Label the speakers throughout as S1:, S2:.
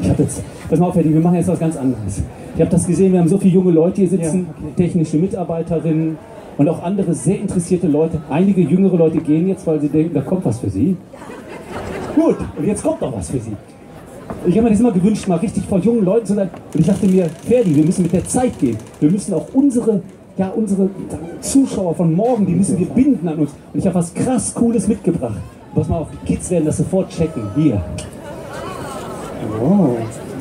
S1: Ich habe jetzt, pass mal auf, Eddie, wir machen jetzt was ganz anderes. Ich habe das gesehen, wir haben so viele junge Leute hier sitzen,
S2: Ja, okay.
S1: technische Mitarbeiterinnen und auch andere sehr interessierte Leute. Einige jüngere Leute gehen jetzt, weil sie denken, da kommt was für sie. Gut, und jetzt kommt noch was für sie. Ich habe mir das immer gewünscht, mal richtig vor jungen Leuten zu sein. Und ich dachte mir, Ferdi, wir müssen mit der Zeit gehen. Wir müssen auch unsere, ja, unsere Zuschauer von morgen, die müssen wir binden an uns. Und ich habe was krass Cooles mitgebracht. Pass mal auf, die Kids werden das sofort checken. Hier.
S2: Oh.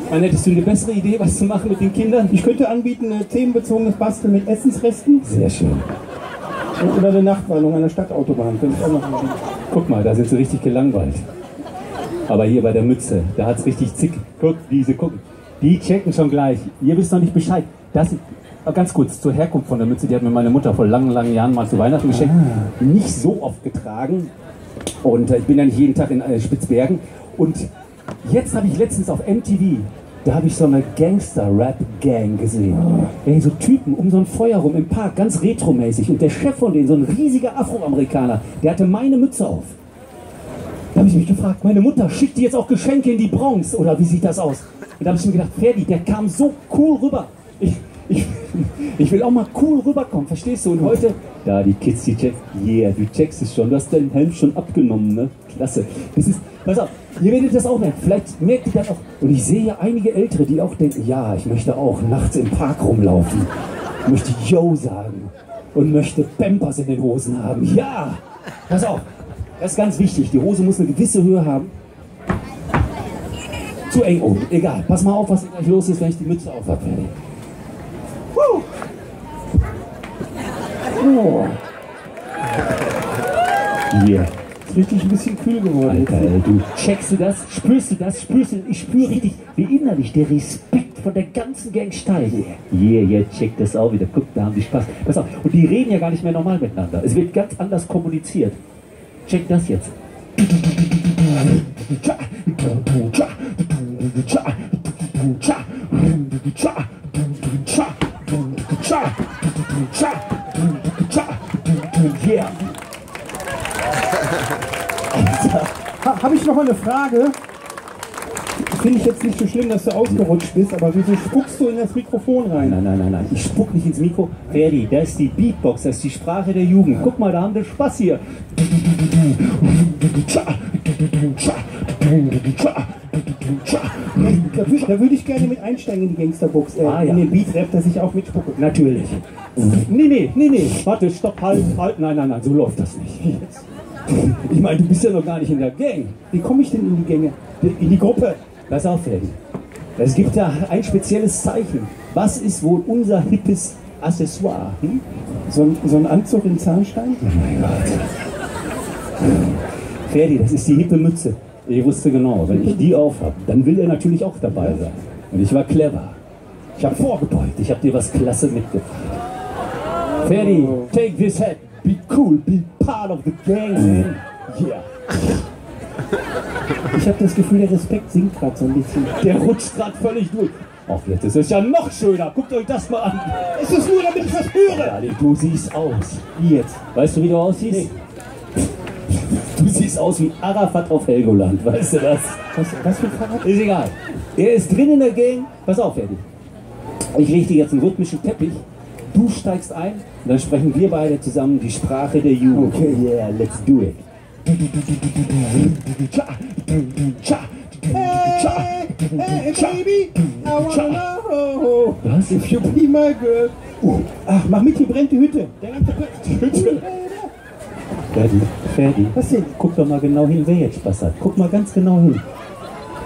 S1: Dann hättest du eine bessere Idee, was zu machen mit den Kindern?
S2: Ich könnte anbieten, ein themenbezogenes Basteln mit Essensresten
S1: Sehr schön.
S2: und- oder eine Nachtwanderung an der Stadtautobahn. Könnte ich auch noch anbieten.
S1: Guck mal, da sind sie richtig gelangweilt. Aber hier bei der Mütze, da hat's richtig zick. Guck, diese gucken. Die checken schon gleich. Ihr wisst noch nicht Bescheid. Das ist, aber ganz kurz zur Herkunft von der Mütze. Die hat mir meine Mutter vor langen, langen Jahren mal zu Weihnachten geschenkt. Nicht so oft getragen. Und äh, ich bin ja nicht jeden Tag in äh, Spitzbergen. Und jetzt habe ich letztens auf MTV, da habe ich so eine Gangster-Rap-Gang gesehen. Ey, so Typen um so ein Feuer rum im Park, ganz retromäßig. Und der Chef von denen, so ein riesiger Afroamerikaner, der hatte meine Mütze auf. Da habe ich mich gefragt, meine Mutter schickt die jetzt auch Geschenke in die Bronx oder wie sieht das aus? Und da habe ich mir gedacht, Ferdi, der kam so cool rüber. Ich, ich, ich will auch mal cool rüberkommen, verstehst du? Und heute, da die Kids, die checken, yeah, du checkst es schon, du hast deinen Helm schon abgenommen, ne? Klasse. Das ist, pass auf, ihr werdet das auch merken, vielleicht merkt ihr das auch. Und ich sehe ja einige Ältere, die auch denken, ja, ich möchte auch nachts im Park rumlaufen, möchte Yo sagen und möchte Pampers in den Hosen haben. Ja, pass auf, das ist ganz wichtig. Die Hose muss eine gewisse Höhe haben. Zu eng oben, egal. Pass mal auf, was gleich los ist, wenn ich die Mütze auf habe. Huh. Oh. Hier.
S2: Ist richtig ein bisschen kühl geworden.
S1: Alter, ey, du checkst du das? Spürst du das? Spürst du? Ich spüre richtig, wie innerlich der Respekt von der ganzen Gang steigt. Yeah, yeah, check das auch wieder. Guck, da haben die Spaß. Pass auf. Und die reden ja gar nicht mehr normal miteinander. Es wird ganz anders kommuniziert. Check das jetzt. Yeah.
S2: Ha, Habe ich noch eine Frage? Finde ich jetzt nicht so schlimm, dass du ausgerutscht bist, aber wieso spuckst du in das Mikrofon rein?
S1: Nein, nein, nein, nein. Ich spuck nicht ins Mikro. Ferdi, das ist die Beatbox, das ist die Sprache der Jugend. Guck mal, da haben wir Spaß hier.
S2: Da, wü- da würde ich gerne mit einsteigen in die Gangsterbox, äh,
S1: Ah, ja.
S2: in den Beatrap, dass ich auch mitspucke.
S1: Natürlich. Nee, nee, nee, nee. Warte, stopp, halt, halt. Nein, nein, nein, so läuft das nicht. Ich meine, du bist ja noch gar nicht in der Gang.
S2: Wie komme ich denn in die Gänge? In die Gruppe?
S1: Pass auf, Ferdi. Es gibt da ein spezielles Zeichen. Was ist wohl unser hippes Accessoire? Hm?
S2: So ein, so ein Anzug in Zahnstein?
S1: Oh mein Gott. Ferdi, das ist die hippe Mütze. Ich wusste genau, wenn ich die aufhab, dann will er natürlich auch dabei sein. Und ich war clever. Ich habe vorgebeugt. Ich habe dir was klasse mitgebracht. Ferdi, take this hat. Be cool. Be part of the gang, man. Yeah.
S2: Ich habe das Gefühl, der Respekt sinkt gerade so ein bisschen.
S1: Der rutscht gerade völlig durch. Ach, jetzt ist es ja noch schöner. Guckt euch das mal an.
S2: Ist es nur, damit ich was höre?
S1: Ja, du siehst aus.
S2: Wie jetzt?
S1: Weißt du, wie du aussiehst? Du siehst aus wie Arafat auf Helgoland, weißt du das?
S2: Was, was für ein Fahrrad?
S1: Ist egal. Er ist drin in der Gang. Pass auf, Eddie. Ich dir jetzt einen rhythmischen Teppich. Du steigst ein und dann sprechen wir beide zusammen die Sprache der Jugend.
S2: Okay.
S1: Yeah, let's do it.
S2: Hey, baby, I wanna know
S1: Was?
S2: if you be my girl. Uh, ach, mach mit, hier brennt die Hütte. Der ganze die Hütte.
S1: Ferdi, Ferdi.
S2: Was denn?
S1: Guck doch mal genau hin, wer jetzt Spaß hat. Guck mal ganz genau hin.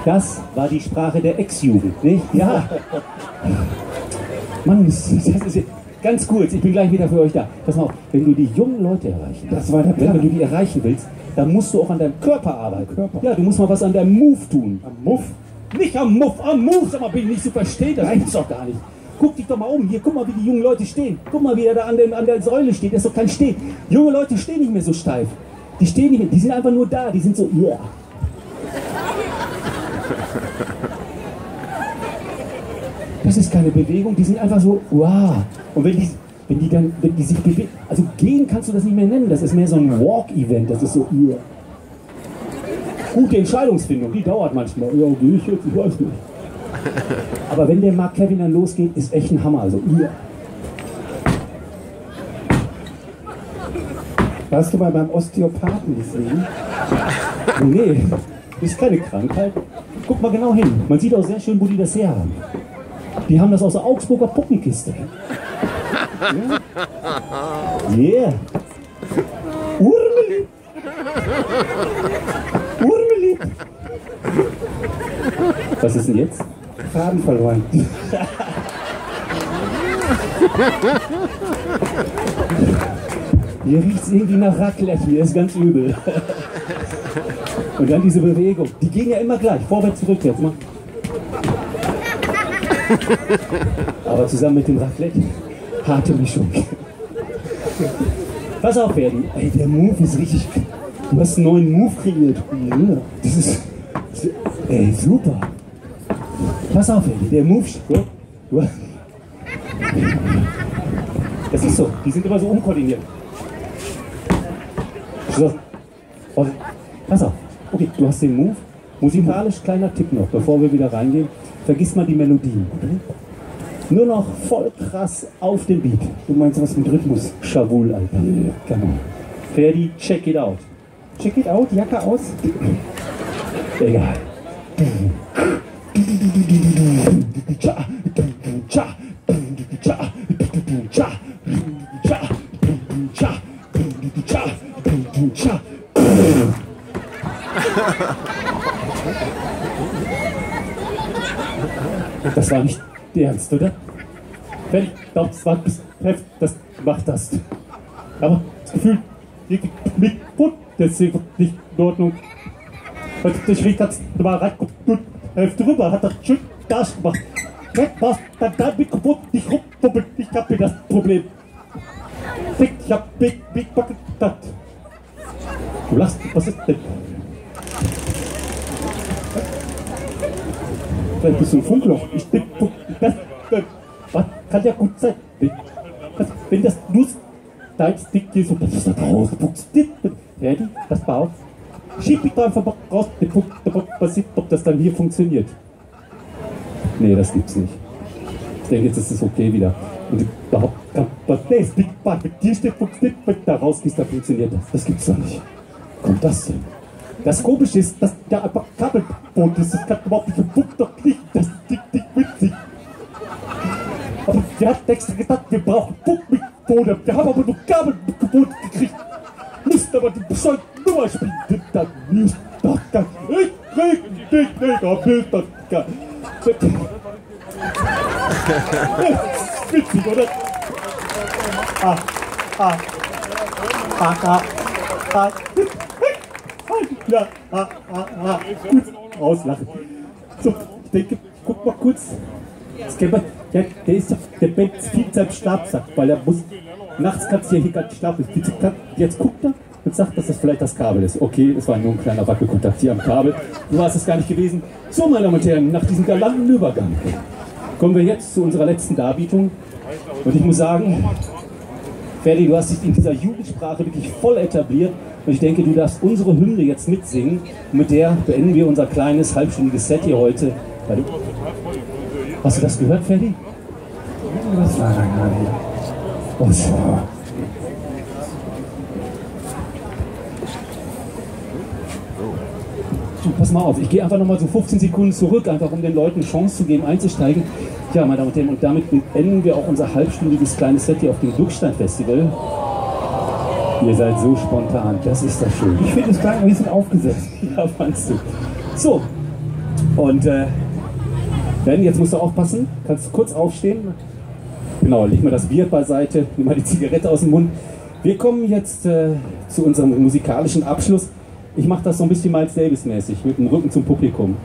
S1: Das war die Sprache der Ex-Jugend, nicht? Ja. Mann, das ist jetzt ganz kurz. Ich bin gleich wieder für euch da. Pass mal auf, wenn du die jungen Leute erreichen willst,
S2: Das war der Plan.
S1: wenn du die erreichen willst, dann musst du auch an deinem Körper arbeiten.
S2: Körper.
S1: Ja, du musst mal was an deinem Move tun.
S2: Am Muff?
S1: Nicht am Muff, am Move, sag mal, bin ich nicht zu verstehen, das gibt's doch gar nicht. Guck dich doch mal um, hier, guck mal, wie die jungen Leute stehen. Guck mal, wie er da an, den, an der Säule steht, das ist doch kein Stehen. Junge Leute stehen nicht mehr so steif. Die stehen nicht mehr, die sind einfach nur da, die sind so. Yeah. Das ist keine Bewegung, die sind einfach so, wow. Und wenn die, wenn die dann, wenn die sich bewegen, also gehen kannst du das nicht mehr nennen, das ist mehr so ein Walk-Event, das ist so, yeah. Gute Entscheidungsfindung, die dauert manchmal. Ja, gehe ich jetzt, ich weiß nicht. Aber wenn der Mark Kevin dann losgeht, ist echt ein Hammer. Also, ja.
S2: Warst du mal beim Osteopathen gesehen?
S1: Nee, ist keine Krankheit. Guck mal genau hin. Man sieht auch sehr schön, wo die das her haben. Die haben das aus der Augsburger Puppenkiste. Ja. Yeah. Urmeli. Urmeli. Was ist denn jetzt?
S2: Faden verloren.
S1: Hier riecht es irgendwie nach Raclette, hier ist ganz übel. Und dann diese Bewegung, die gehen ja immer gleich, vorwärts, rückwärts. Mal. Aber zusammen mit dem Raclette, harte Mischung. Pass auf, Verdi. Ey, der Move ist richtig. Du hast einen neuen Move kreiert. Das ist. Ey, super. Pass auf, Verdi. Der Move. Das ist so. Die sind immer so unkoordiniert. So. Pass auf. Okay, du hast den Move. Musikalisch kleiner Tipp noch, bevor wir wieder reingehen. Vergiss mal die Melodien. Nur noch voll krass auf den Beat.
S2: Du meinst was mit Rhythmus?
S1: Shavul, Alter. Genau. Ferdi, check it out.
S2: Check it out, Jacke aus.
S1: Egal. Der Ernst, oder? Wenn ich glaube, das war das das. Aber das Gefühl, mit Put, deswegen nicht in Ordnung. Weil der Schritt hat mal reingeguckt, und Hälfte rüber, hat das schön Gas gemacht. War's, dann dein Mikrofon nicht rumpuppelt, ich hab mir das Problem. Ich hab Big, Big Bucket gedacht. Du lachst, was ist denn? Vielleicht bist du ein Funkloch. Ich bin das, das, was kann ja gut sein. Wenn, das, wenn das nur dein Stick hier so, das ist da raus, Ferdi, das auf. Schieb mich da einfach raus, den Punkt, mal sieht, ob das dann hier funktioniert. Nee, das gibt's nicht. Ich denke, jetzt ist es okay wieder. Und überhaupt kann man, nee, das Bang, mit dir steht, funktioniert, wenn du da rausgehst, dann funktioniert das. Das gibt's doch nicht. Kommt das denn? Das Komische ist, dass da einfach Kabelboot ist. Das kann überhaupt nicht im Funk doch kriegen. Wir hatten extra gedacht, wir brauchen Funkmikrofone. Wir haben aber nur Kabelboot gekriegt. Mussten aber die bescheuerte Nummer spielen. Dann ist das gar Ich krieg dich nicht auf gar Witzig, oder? Ah, ah, ah, ah, ah. Ja, ah, ah, ah. Gut, auslachen. So, ich denke, guck mal kurz. Das kennt man, ja, der ist der Ben ist viel Zeit Schlafsack, weil er muss, nachts kannst du hier gar nicht schlafen. Jetzt guckt er und sagt, dass das vielleicht das Kabel ist. Okay, das war nur ein kleiner Wackelkontakt hier am Kabel. Du warst es gar nicht gewesen. So, meine Damen und Herren, nach diesem galanten Übergang kommen wir jetzt zu unserer letzten Darbietung. Und ich muss sagen, Ferdi, du hast dich in dieser Jugendsprache wirklich voll etabliert. Und ich denke, du darfst unsere Hymne jetzt mitsingen. Und mit der beenden wir unser kleines halbstündiges Set hier heute. Hast du das gehört, Ferdi?
S2: Was war da gerade?
S1: Was? Du, pass mal auf, ich gehe einfach nochmal so 15 Sekunden zurück, einfach um den Leuten Chance zu geben, einzusteigen. Ja, meine Damen und Herren, und damit beenden wir auch unser halbstündiges kleines Set hier auf dem Glückstein-Festival. Ihr seid so spontan, das ist das schön.
S2: Ich finde es klang ein bisschen aufgesetzt.
S1: Ja, meinst du. So, und äh, Ben, jetzt musst du aufpassen, kannst du kurz aufstehen. Genau, leg mal das Bier beiseite, nimm mal die Zigarette aus dem Mund. Wir kommen jetzt äh, zu unserem musikalischen Abschluss. Ich mache das so ein bisschen Miles Davis mäßig, mit dem Rücken zum Publikum.